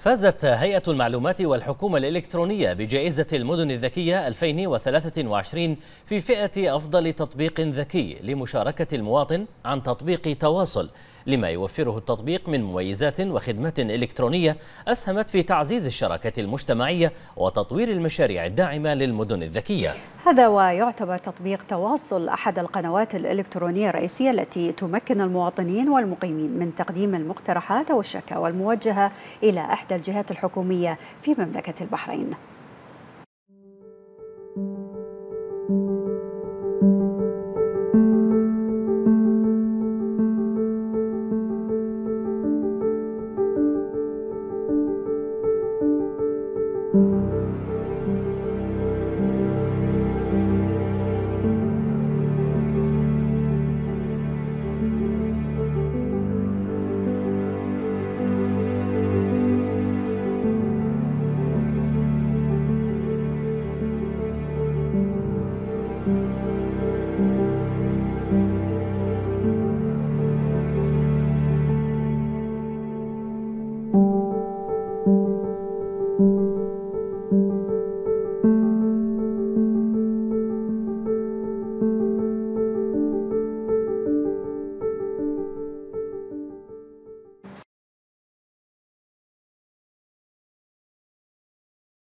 فازت هيئة المعلومات والحكومة الإلكترونية بجائزة المدن الذكية 2023 في فئة أفضل تطبيق ذكي لمشاركة المواطن عن تطبيق تواصل لما يوفره التطبيق من مميزات وخدمات إلكترونية أسهمت في تعزيز الشراكة المجتمعية وتطوير المشاريع الداعمة للمدن الذكية. هذا ويعتبر تطبيق تواصل أحد القنوات الإلكترونية الرئيسية التي تمكن المواطنين والمقيمين من تقديم المقترحات والشكاوى الموجهة إلى إحدى الجهات الحكومية في مملكة البحرين.